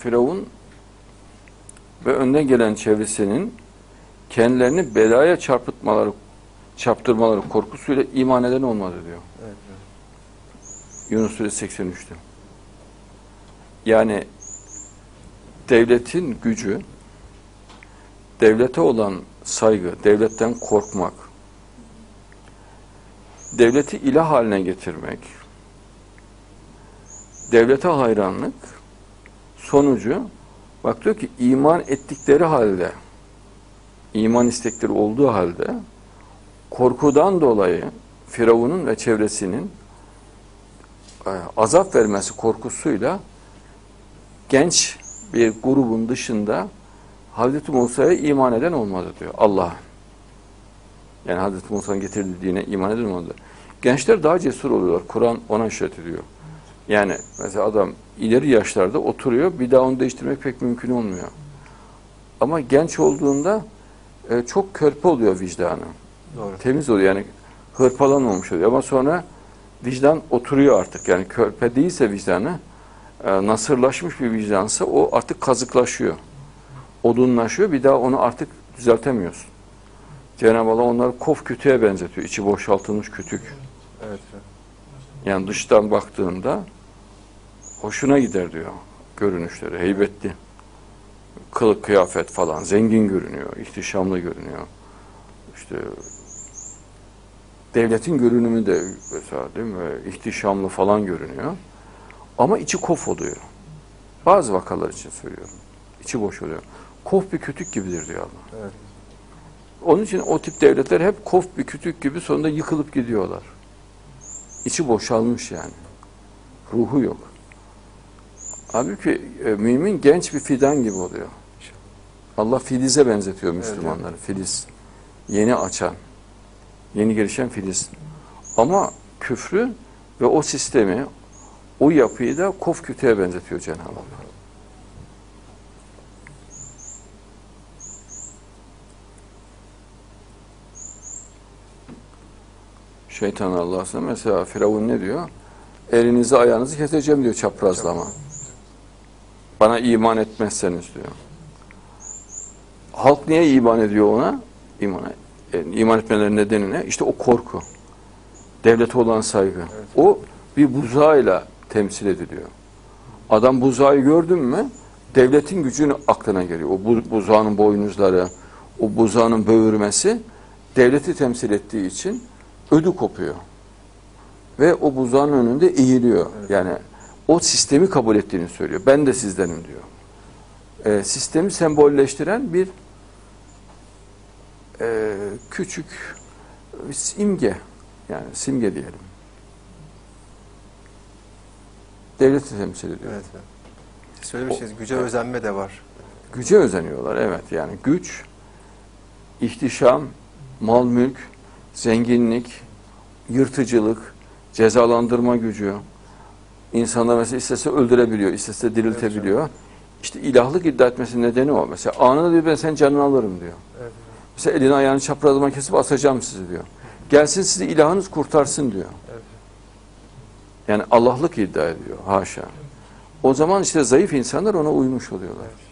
Firavun ve önden gelen çevresinin kendilerini belaya çarpıtmaları, çarptırmaları korkusuyla iman eden olmadı diyor. Evet. Yunus Suresi 83'te. Yani devletin gücü, devlete olan saygı, devletten korkmak, devleti ilah haline getirmek, devlete hayranlık sonucu bak diyor ki iman ettikleri halde iman istekleri olduğu halde korkudan dolayı Firavun'un ve çevresinin e, azap vermesi korkusuyla genç bir grubun dışında Hazreti Musa'ya iman eden olmadı diyor Allah. Yani Hazreti Musa'nın getirdiği dine iman eden olmadı. Gençler daha cesur oluyorlar. Kur'an ona işaret ediyor. Yani mesela adam ileri yaşlarda oturuyor. Bir daha onu değiştirmek pek mümkün olmuyor. Ama genç olduğunda e, çok körpe oluyor vicdanı. Doğru. Temiz oluyor yani hırpalanmamış oluyor. Ama sonra vicdan oturuyor artık. Yani körpe değilse vicdanı e, nasırlaşmış bir vicdansa o artık kazıklaşıyor. Odunlaşıyor. Bir daha onu artık düzeltemiyorsun. Cenab-ı Allah onları kof kütüğe benzetiyor. İçi boşaltılmış kütük. Evet. Yani dıştan baktığında hoşuna gider diyor görünüşleri. Heybetli. Kılık kıyafet falan zengin görünüyor. ihtişamlı görünüyor. İşte devletin görünümü de mesela değil mi? ihtişamlı falan görünüyor. Ama içi kof oluyor. Bazı vakalar için söylüyorum. İçi boş oluyor. Kof bir kütük gibidir diyor Allah. Evet. Onun için o tip devletler hep kof bir kütük gibi sonunda yıkılıp gidiyorlar. İçi boşalmış yani. Ruhu yok. Halbuki e, mümin genç bir fidan gibi oluyor. Allah filize benzetiyor Müslümanları. Filiz. Yeni açan, yeni gelişen filiz. Ama küfrü ve o sistemi, o yapıyı da kof kütüğe benzetiyor Cenab-ı Allah. Şeytan Allah'ına mesela Firavun ne diyor? Elinizi ayağınızı keseceğim diyor çaprazlama. Bana iman etmezseniz diyor. Halk niye iman ediyor ona? İman, iman etmelerinin nedeni ne? İşte o korku. Devlete olan saygı. O bir buzağıyla temsil ediliyor. Adam buzağı gördün mü devletin gücünü aklına geliyor. O bu, buzağının boynuzları, o buzağının böğürmesi devleti temsil ettiği için ödü kopuyor. Ve o buzağın önünde eğiliyor. Yani o sistemi kabul ettiğini söylüyor. Ben de sizdenim diyor. Ee, sistemi sembolleştiren bir e, küçük simge. Yani simge diyelim. Devleti temsil ediyor. Evet. evet. Siz Söylemiştiniz güce özenme de var. Güce özeniyorlar evet yani güç, ihtişam, mal mülk, zenginlik, yırtıcılık, cezalandırma gücü. İnsanlar mesela istese öldürebiliyor, istese diriltebiliyor. İşte ilahlık iddia etmesinin nedeni o. Mesela anında diyor ben senin canını alırım diyor. Evet. Mesela elini ayağını çaprazlama kesip asacağım sizi diyor. Gelsin sizi ilahınız kurtarsın diyor. Evet. Yani Allah'lık iddia ediyor haşa. O zaman işte zayıf insanlar ona uymuş oluyorlar. Evet.